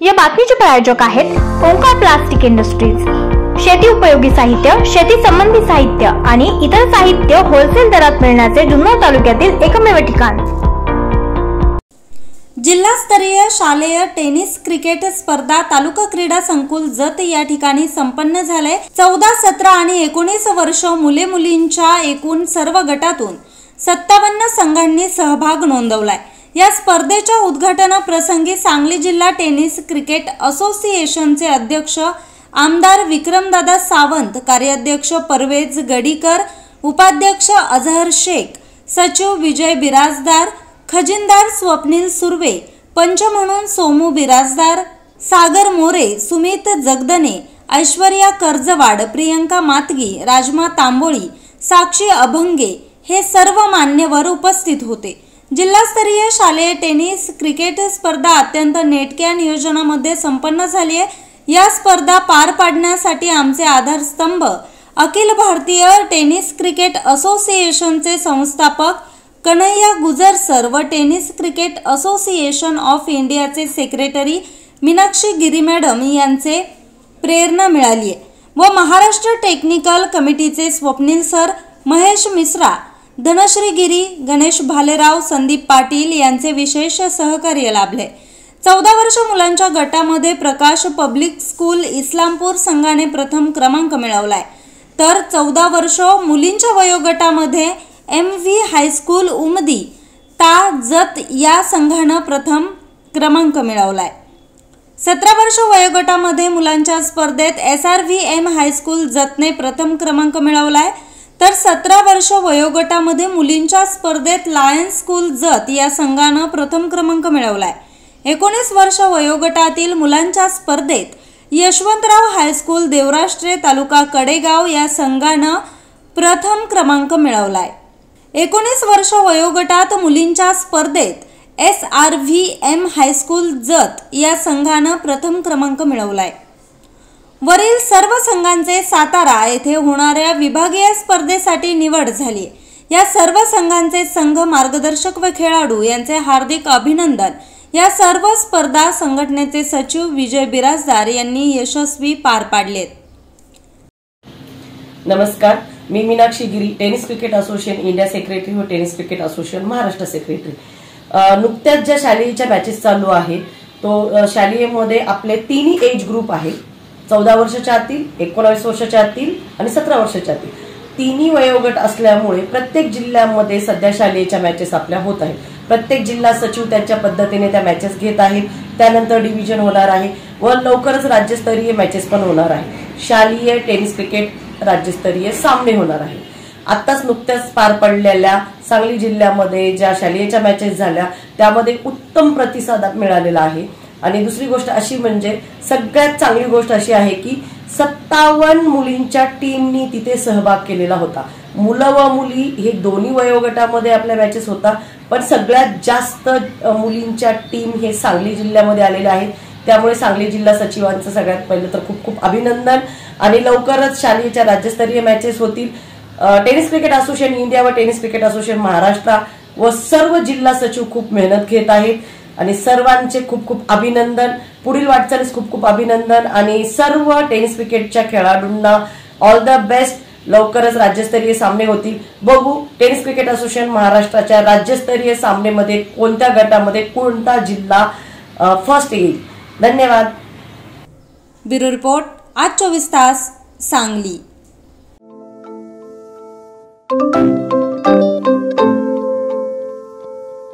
या बातमीचे प्रायोजक आहेत ओंकार प्लास्टिक इंडस्ट्रीज. शेती उपयोगी साहित्य शेती संबंधी साहित्य आणि इतर साहित्य होलसेल दरात मिळण्याचे जुन्नर तालुक्यातील एकमेव ठिकाण. जिल्हास्तरीय शालेय टेनिस क्रिकेट स्पर्धा तालुका क्रीडा संकुल जत या ठिकाणी संपन्न झाले चौदा सतरा आणि एकोणीस वर्ष मुले मुलींच्या एकूण सर्व गटातून सत्तावन्न संघांनी सहभाग नोंदवलाय. या स्पर्धेच्या उद्घाटनाप्रसंगी सांगली जिल्हा टेनिस क्रिकेट असोसिएशनचे अध्यक्ष आमदार विक्रमदादा सावंत कार्याध्यक्ष परवेज गडीकर उपाध्यक्ष अझहर शेख सचिव विजय बिराजदार खजिनदार स्वप्नील सुर्वे पंच म्हणून सोमू बिराजदार सागर मोरे सुमित जगदने ऐश्वर्या कर्जवाड प्रियंका मातगी राजमा तांबोळी साक्षी अभंगे हे सर्व मान्यवर उपस्थित होते. जिल्हास्तरीय शालेय टेनिस क्रिकेट स्पर्धा अत्यंत नेटक्या नियोजनामध्ये संपन्न झाली आहे. या स्पर्धा पार पाडण्यासाठी आमचे आधारस्तंभ. अखिल भारतीय टेनिस क्रिकेट असोसिएशनचे संस्थापक कन्हैया गुजर सर व टेनिस क्रिकेट असोसिएशन ऑफ इंडियाचे सेक्रेटरी मीनाक्षी गिरी मॅडम यांचे प्रेरणा मिळाली आहे. व महाराष्ट्र टेक्निकल कमिटीचे स्वप्नील सर महेश मिश्रा धनश्री गिरी गणेश भालेराव संदीप पाटील यांचे विशेष सहकार्य लाभले. चौदा वर्ष मुलांच्या गटामध्ये प्रकाश पब्लिक स्कूल इस्लामपूर संघाने प्रथम क्रमांक मिळवलाय. तर चौदा वर्ष मुलींच्या वयोगटामध्ये M V high school Umadi ता जत या संघानं प्रथम क्रमांक मिळवलाय. सतरा वर्ष वयोगटामध्ये मुलांच्या स्पर्धेत S R V M high school जतने प्रथम क्रमांक मिळवलाय. तर सतरा वर्ष वयोगटामध्ये मुलींच्या स्पर्धेत लायन्स स्कूल जत या संघानं प्रथम क्रमांक मिळवलाय. एकोणीस वर्ष वयोगटातील मुलांच्या स्पर्धेत यशवंतराव हायस्कूल देवराष्ट्रे तालुका कडेगाव या संघानं प्रथम क्रमांक मिळवलाय. एकोणीस वर्ष वयोगटात मुलींच्या स्पर्धेत S R V M high school Jath या संघानं प्रथम क्रमांक मिळवलाय. वरील सर्व संघांचे सातारा येथे होणाऱ्या विभागीय स्पर्धेसाठी निवड झाली. या सर्व संघांचे संघ मार्गदर्शक व खेळाडू यांचे हार्दिक अभिनंदन. या सर्व स्पर्धा संघटनेचे सचिव विजय बिराजदार यांनी यशस्वी पार पाडलेत. नमस्कार. मी Meenakshi Giri tennis cricket association India secretary व tennis cricket association Maharashtra secretary. नुकत्याच ज्या शालेयच्या मॅचेस चालू आहेत तो शालेयमध्ये आपले तिन्ही एज ग्रुप आहेत. चौदा वर्षाच्या आतील एकोणावीस वर्षाच्या आतील आणि सतरा वर्षाच्या आतील. तिन्ही वयोगट असल्यामुळे प्रत्येक जिल्ह्यामध्ये सध्या शालेयच्या मॅचेस आपल्या होत आहेत. प्रत्येक जिल्हा सचिव त्यांच्या पद्धतीने त्या मॅचेस घेत आहेत. त्यानंतर डिव्हिजन होणार आहे व लवकरच राज्यस्तरीय मॅचेस पण होणार आहे. शालेय टेनिस क्रिकेट राज्यस्तरीय सामने होणार आहे आत्ताच नुकत्याच पार पडलेल्या सांगली जिल्ह्यामध्ये ज्या शालेयच्या मॅचेस झाल्या त्यामध्ये उत्तम प्रतिसाद मिळालेला आहे. आणि दुसरी गोष्ट अशी म्हणजे सगळ्यात चांगली गोष्ट अशी आहे की सत्तावन्न मुलींच्या टीमनी तिथे सहभाग केलेला होता. मुलं व मुली हे दोन्ही वयोगटामध्ये आपल्या मॅचेस होता पण सगळ्यात जास्त मुलींच्या टीम हे सांगली जिल्ह्यामध्ये आलेल्या आहेत. त्यामुळे सांगली जिल्हा सचिवांचं सगळ्यात पहिलं तर खूप खूप अभिनंदन. आणि लवकरच शालेयच्या राज्यस्तरीय मॅचेस होतील. टेनिस क्रिकेट असोसिएशन इंडिया व टेनिस क्रिकेट असोसिएशन महाराष्ट्र व सर्व जिल्हा सचिव खूप मेहनत घेत आहेत. आणि सर्वांचे खूप खूप अभिनंदन. पुढील वाटचालीस खूप खूप अभिनंदन. आणि सर्व टेनिस क्रिकेटच्या खेळाडूंना ऑल द बेस्ट लवकरच राज्यस्तरीय सामने होतील. बघू टेनिस क्रिकेट असोसिएशन महाराष्ट्राच्या राज्यस्तरीय सामनेमध्ये कोणत्या गटामध्ये कोणता जिल्हा फर्स्ट येईल. धन्यवाद. ब्युरो रिपोर्ट आज चोवीस तास सांगली.